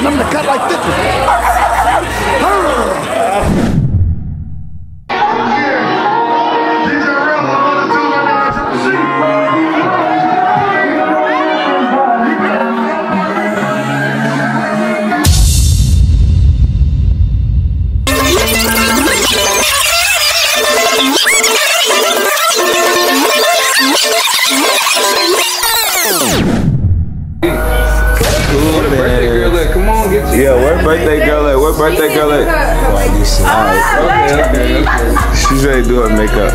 and I'm gonna cut like this. Yeah, where birthday girl at? Where birthday girl at? Okay, okay, okay. She's ready to do her makeup.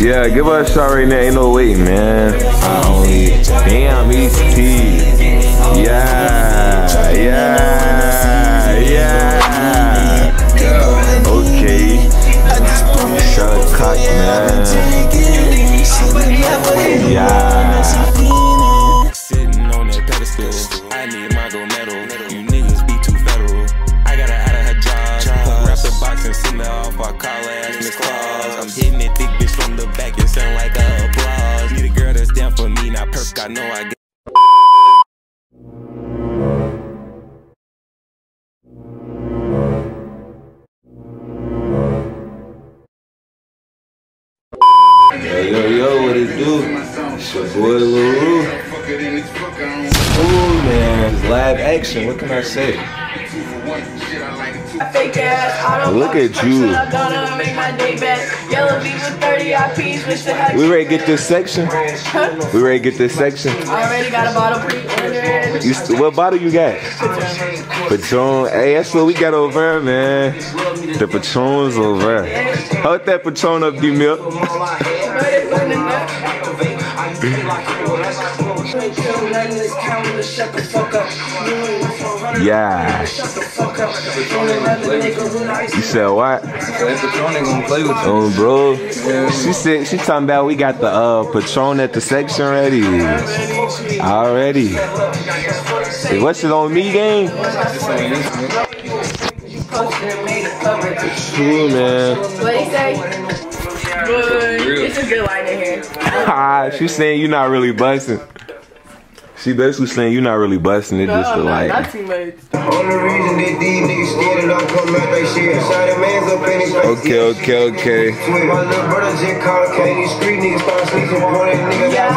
Yeah, give her a shot right now. Ain't no waiting, man. Damn, ET. Yeah, yeah, Not perfect. I know I get. Yo, yo, yo, what it do? It's your boy Lil Ru. Ooh, man, live action. What can I say? Fake ass, I don't Look at you. I'm gonna make my day back. Yellow with 30 IPs, wish to have We ready to get this section? We ready to get this section? I already got a bottle pre-ordered. You, st- what bottle you got? Patron. Hey, that's what we got over there, man. The Patron's over there. Hold that Patron up, D-Milk. Yeah. You said what? That Patron ain't gonna play with you. Oh, bro. She said she talking about we got the uh Patron at the section ready. Already. Hey, what's it on me, gang? True, man. What he say? Good. It's a good light in here. Ah, she saying you're not really busting. She basically saying you're not really busting it, just No, like. not too much. Only reason that these niggas scared don't come out they shit. Shot a man's up in his face. Okay, okay, okay. Sweet, my little brother just called Katie. Street niggas start sleeping on that nigga. Yeah.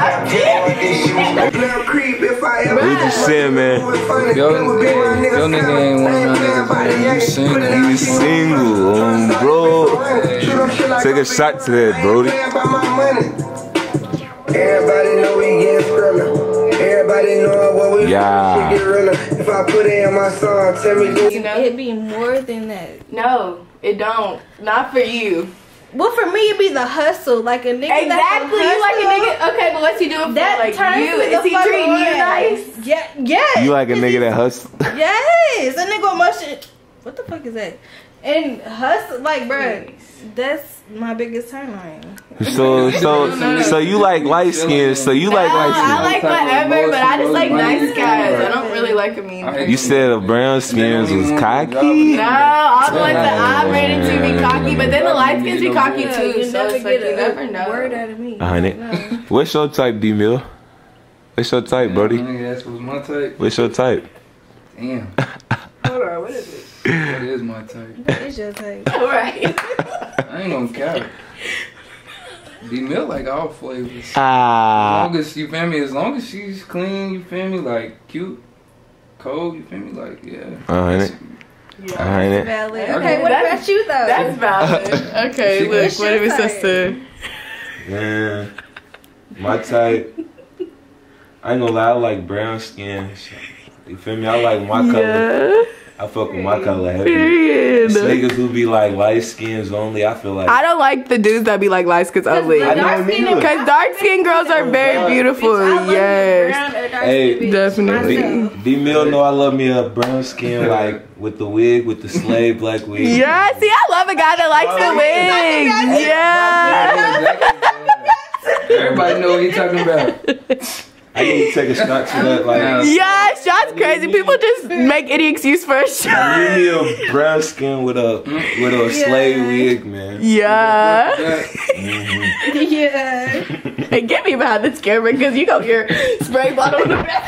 Like this shit was little creep if I ever. We just saying, man. Yo, yo nigga ain't one of my niggas, man. You single. You single, um, bro. Take a shot to that, Brody. Everybody what we Yeah. shit get realer. If I put in my song, tell me do You know? It'd be more than that. No, it don't. Not for you. Well, for me, it'd be the hustle. Like a nigga. Exactly. You like a nigga. Okay, but what's he doing for That like turns you? me Is he treating you nice? Yeah, yes. You like a nigga that hustle? Yes, a nigga with motion. What the fuck is that? And hustle, like, bro, that's my biggest turn on. So, so, so you like light skin? So you like No, light I like whatever, but I just like nice guys. I don't really like a mean. I person. You said the brown skins was cocky. No, all the ones that I'm rated to be cocky, but then the light skins be cocky too. you So never it's like get you a never know. word out of me. A hundred. What's your type, D Mill? What's your type, Brody? Nigga, that's what's my type. What's your type? Damn, Hold on, what is it? That is my type. It's your type. All right. I ain't gonna care. D milk like all flavors. As Ah. long as you feel me, as long as she's clean, you feel me, like cute, cold, you feel me, like yeah. A hundred. A hundred. valid. Okay, what That's- about you though? That's valid. Okay, She- look, what your if it's type? sister? Man, my type. I ain't gonna lie, I like brown skin. You feel me? I like my color. I fuck with my color heavy. Period. Niggas who be like light skins only, I feel like. I don't like the dudes that be like light skins ugly. I don't either. Because dark skinned girls are very beautiful. Yes. Hey, Definitely. D Mill know I love me a brown skin like with the wig, with the slave black wig. Yeah, see, I love a guy that likes the wig. Yeah. Everybody know what he talking about. I need to take a shot to that. Like, Yeah, shots crazy. People just make any excuse for a shot. give me a brown skin with a with a slave wig, man. Yeah. That- Yeah. And get me behind this camera because you got your spray bottle in the back.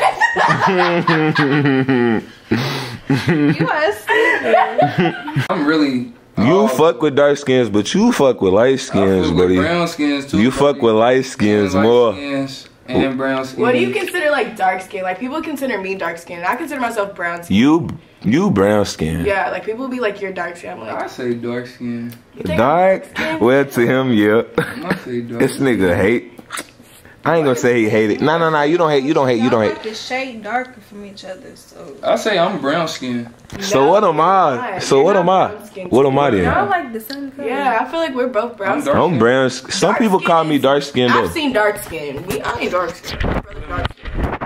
You are. I'm really. Uh, you oh, fuck with dark skins, but you fuck with light I skins, fuck with buddy. Brown skins too. You fuck with light skins Yeah, light more. skins and brown skins. What do you consider like dark skin? Like people consider me dark skin. I consider myself brown skin. You you brown skin. Yeah, like people be like, you're dark skin. I'm I say dark skin. you Dark? skin? Well, to him, yeah. I say dark. this nigga hate. I ain't gonna say he hate it. No, no, no. You don't hate. You don't hate. You don't like hate. the shade darker from each other, so. I say I'm brown skin. So what am I? So what am I? What am I Y'all like the same color. Yeah, I feel like we're both brown I'm skin. I'm brown. Some people call me dark skin though. I've seen dark skin. We, I ain't dark skin. My brother dark skin.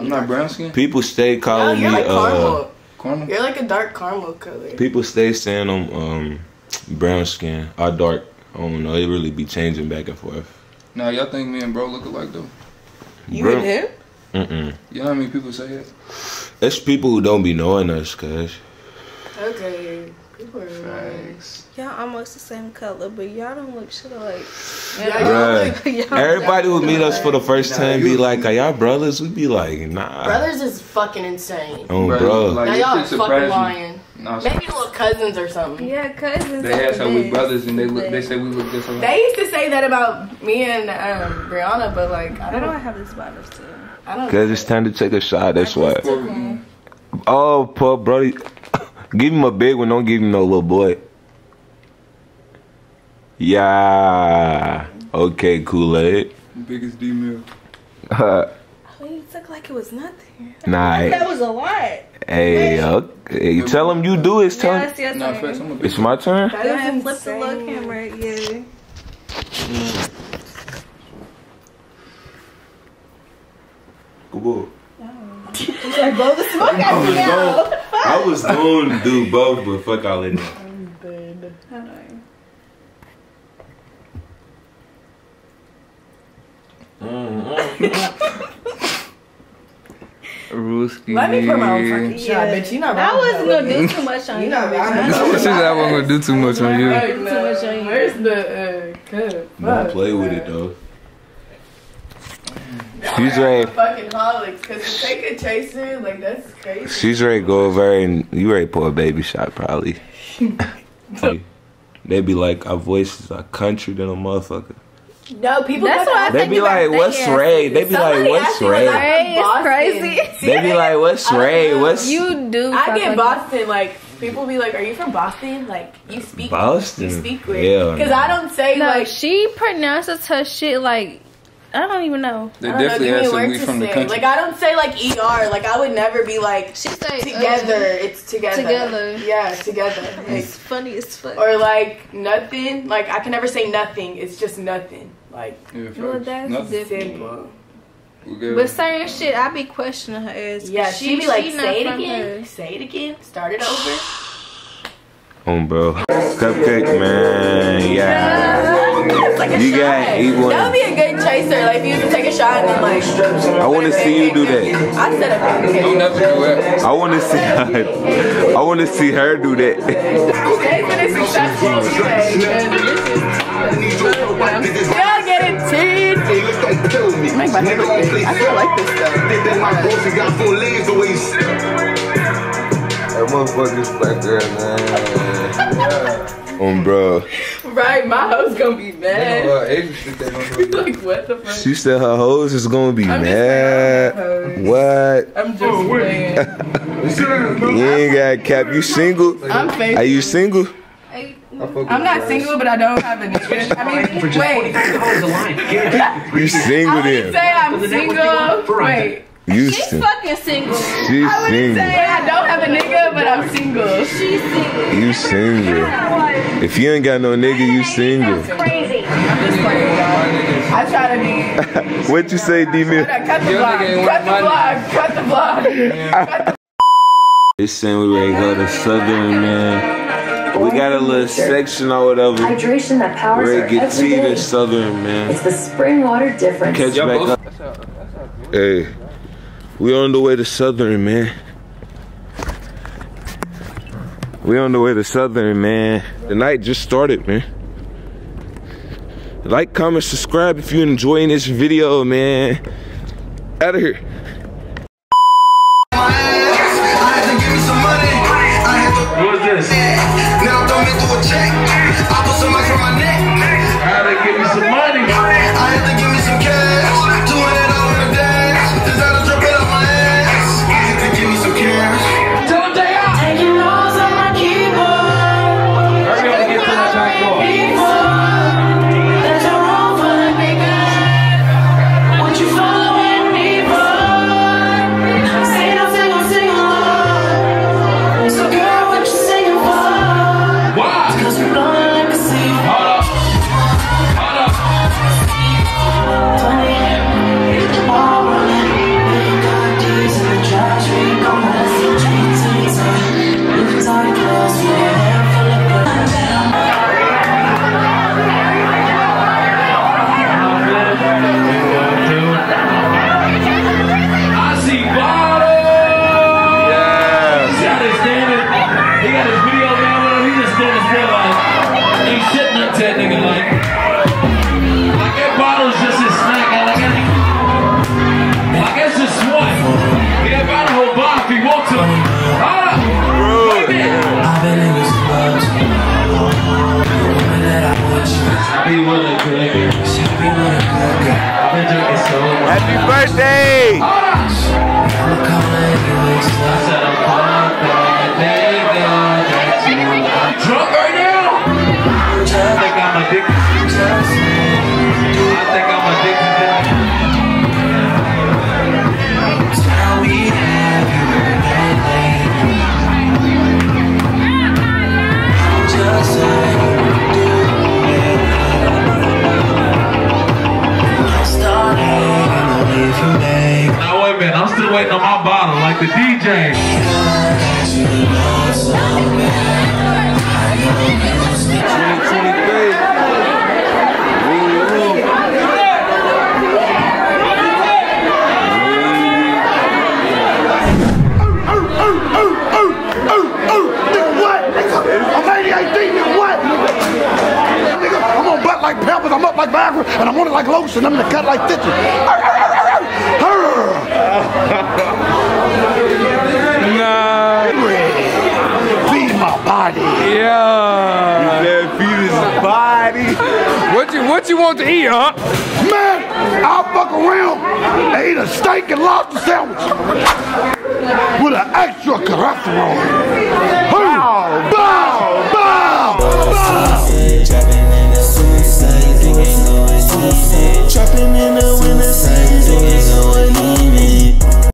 I'm not brown skin. People stay No, calling you're me. like Uh, caramel. Caramel. You're like a dark caramel color. people stay saying I'm um brown skin. I dark. I don't know. It really be changing back and forth. Now y'all think me and bro look alike though? You Bro- and him? Mm-mm. You know how many people say that? It's people who don't be knowing us, cuz. Okay. People are lying. Y'all almost the same color, but y'all don't look shit alike. Yeah, Bruh. y'all Everybody who meet us for the first Nah, time be like, "Are y'all brothers?" We'd be like, "Nah." Brothers is fucking insane. Oh, Bro, bro. like- now this y'all shit are fucking lying. No, Maybe little cousins or something. Yeah, cousins. they are ask how we brothers and they look. They say we look just alike. They used to say that about me and um, Brianna, but like I How do I don't, have this bottle still? I don't. Cause it's time to take a shot. That's why. Oh, poor Brody. Give him a big one. Don't give him no little boy. Yeah. Okay, Kool Aid. Biggest D mill. Oh, you took like it was nothing. nah. That was a lot. Hey, okay. Tell him you do it. Tell him. Yes, yes, Nah, sir. facts. I'm a big. It's my turn. That Go is ahead, flip the little insane. camera. Yeah. Like, blow the smoke I out was me now. going, I was going to do both, but fuck all of that. Ruski. Let me pour my own fucking shot, Yeah. bitch. You not That wasn't gonna do too much on You you. not bitch. wrong. I know. She said I wasn't gonna do too much on you. Too much on you. Where's the uh, cup? Don't play with it though. She's ready. Fucking holics, cause to take a chaser, like that's crazy. She's ready to go over and you ready to pour a baby shot probably. they be like, our voices are country than a motherfucker. No, people. That's gotta why I ask They think be like, what's say yes. Ray? They be like, what's asked Ray? Ray is crazy. They be like, what's I Ray? know. What's You do. I get Boston. Like people be like, "Are you from Boston?" Like you speak Boston? You speak weird. Hell Because. I don't say No, like. she pronounces her shit like I don't even know. They I don't know, definitely give me ask a word to from the say. country. Like I don't say like er. Like I would never be like She say together. it's together. Together. Yeah, together. Like, It's funny as fuck. or like nothing. Like I can never say nothing. It's just nothing. Like Yeah, well, that's Nothing. simple. We good. But certain shit, I be questioning her ass. Yeah, she, she be like, she say it again. her. Say it again. Start it over. Oh, bro. Cupcake, man. Yeah. Like You gotta eat one. That would be a good chaser. Like if you was to take a shot and then like. I want to see you do that. I said a pancake. Don't never do that. I want to see her. I want to see her do that. Today's been a successful day. Still getting teeth. Make my hair look. I still like this though. That motherfucker's back there, man. Um, bro. Right, my house gonna be They mad. know, uh, Asian shit they don't know. Like what the fuck? She said her hoes is gonna be I'm mad. What? I'm just playing. You ain't got cap. You single? I'm Are you single? I'm not single, but I don't have a nigga. I mean, wait. You single I wouldn't then? say I'm single. Wait. Houston. She's fucking single. She's I single. I don't have a nigga, but I'm single. She's single. You single. If you ain't got no nigga, you single. That's crazy. I'm just playing, y'all. I try to be. what you say, D Mill? Cut the block. Cut the block. Cut the block. It's saying we ready to go to Southern, man. We got a little section or whatever. Hydration that powers We're get tea to Southern, man. It's the spring water difference. Catch back up. Hey. We on the way to Southern, man. We on the way to Southern, man. The night just started, man. Like, comment, subscribe if you're enjoying this video, man. Out of here. like lotion. I'm gonna cut like 50. no. Feed my body. Yeah. You feed his body. What you what you want to eat, huh? Man, I'll fuck around and eat a steak and lobster sandwich with an extra cholesterol. Living in a